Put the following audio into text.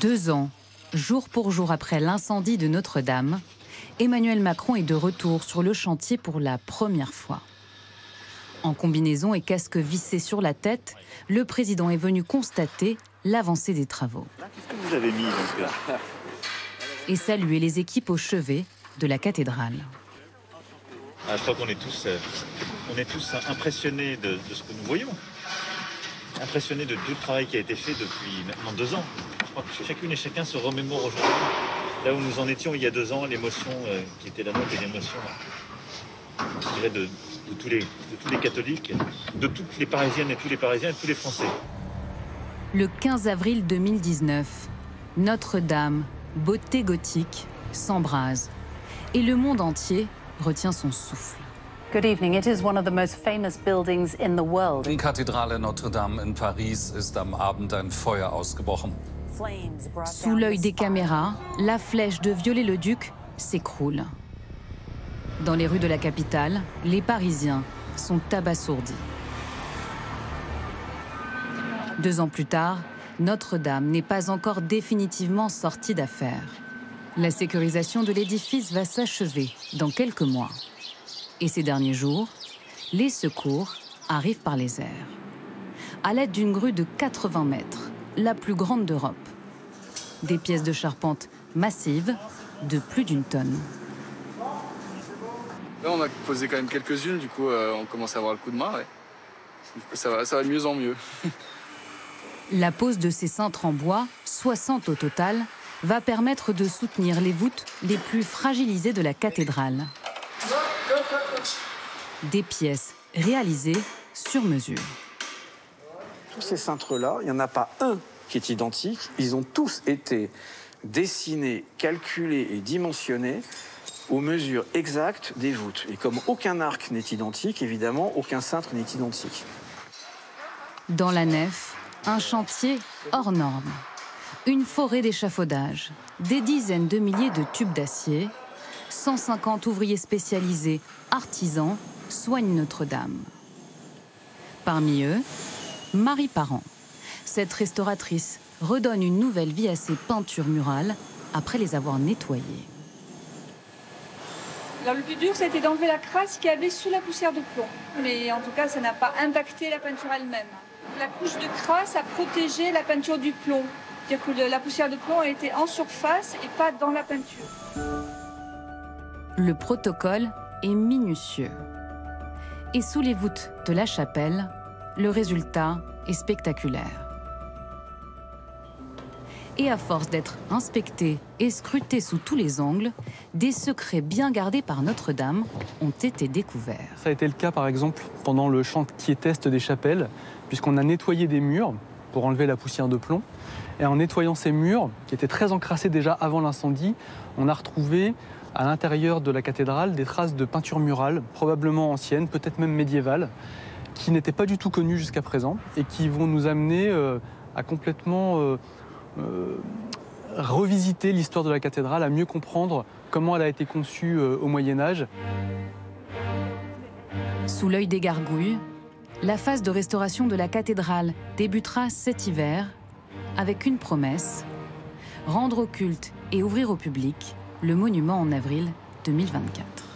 Deux ans, jour pour jour après l'incendie de Notre-Dame, Emmanuel Macron est de retour sur le chantier pour la première fois. En combinaison et casque vissé sur la tête, le président est venu constater l'avancée des travaux. Qu'est-ce que vous avez mis donc là Et saluer les équipes au chevet de la cathédrale. Ah, Je crois qu'on est tous, euh, on est tous impressionnés de, de ce que nous voyons. Impressionnés de tout le travail qui a été fait depuis maintenant deux ans. Je crois que chacune et chacun se remémore aujourd'hui là où nous en étions il y a deux ans, l'émotion euh, qui était la nôtre et l'émotion, je dirais, de, de tous les, de tous les catholiques, de toutes les Parisiennes et tous les Parisiens et tous les Français. Le 15 avril 2019, Notre-Dame, beauté gothique, s'embrase. Et le monde entier retient son souffle. Good evening. It is one of the most famous buildings in the world. Die Kathedrale Notre-Dame in Paris ist am Abend ein Feuer ausgebrochen. Sous l'œil des caméras, la flèche de Viollet-le-Duc s'écroule. Dans les rues de la capitale, les Parisiens sont abasourdis. Deux ans plus tard, Notre-Dame n'est pas encore définitivement sortie d'affaire. La sécurisation de l'édifice va s'achever dans quelques mois. Et ces derniers jours, les secours arrivent par les airs. À l'aide d'une grue de 80 mètres, la plus grande d'Europe. Des pièces de charpente massives de plus d'une tonne. Là, on a posé quand même quelques-unes, du coup, euh, on commence à avoir le coup de main. ouais. Du coup, Ça va, ça va de mieux en mieux. La pose de ces cintres en bois, 60 au total, va permettre de soutenir les voûtes les plus fragilisées de la cathédrale. Des pièces réalisées sur mesure. Tous ces cintres-là, il n'y en a pas un qui est identique. Ils ont tous été dessinés, calculés et dimensionnés aux mesures exactes des voûtes. Et comme aucun arc n'est identique, évidemment, aucun cintre n'est identique. Dans la nef, un chantier hors norme. Une forêt d'échafaudage, des dizaines de milliers de tubes d'acier, 150 ouvriers spécialisés, artisans, soignent Notre-Dame. Parmi eux, Marie Parent. Cette restauratrice redonne une nouvelle vie à ses peintures murales après les avoir nettoyées. Alors le plus dur, été d'enlever la crasse qui avait sous la poussière de plomb. Mais en tout cas, ça n'a pas impacté la peinture elle-même. La couche de crasse a protégé la peinture du plomb. C'est-à-dire que la poussière de plomb a été en surface et pas dans la peinture. Le protocole est minutieux. Et sous les voûtes de la chapelle, le résultat est spectaculaire. Et à force d'être inspecté et scruté sous tous les angles, des secrets bien gardés par Notre-Dame ont été découverts. Ça a été le cas par exemple pendant le chantier test des chapelles, puisqu'on a nettoyé des murs pour enlever la poussière de plomb. Et en nettoyant ces murs, qui étaient très encrassés déjà avant l'incendie, on a retrouvé à l'intérieur de la cathédrale des traces de peinture murale, probablement anciennes, peut-être même médiévales, qui n'étaient pas du tout connues jusqu'à présent et qui vont nous amener euh, à complètement euh, euh, revisiter l'histoire de la cathédrale, à mieux comprendre comment elle a été conçue au Moyen Âge Sous l'œil des gargouilles, la phase de restauration de la cathédrale débutera cet hiver avec une promesse rendre au culte et ouvrir au public le monument en avril 2024.